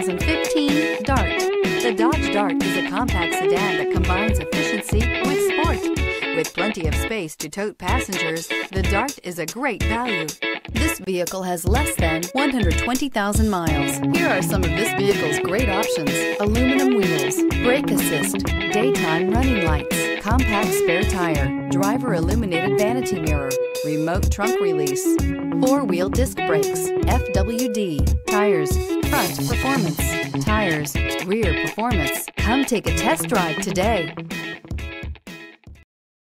2015 Dart. The Dodge Dart is a compact sedan that combines efficiency with sport. With plenty of space to tote passengers, the Dart is a great value. This vehicle has less than 120,000 miles. Here are some of this vehicle's great options. Aluminum wheels, brake assist, daytime running lights, compact spare tire, driver illuminated vanity mirror, remote trunk release, four-wheel disc brakes, FWD, tires, front performance, tires, rear performance. Come take a test drive today.